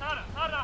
Sara, Sara.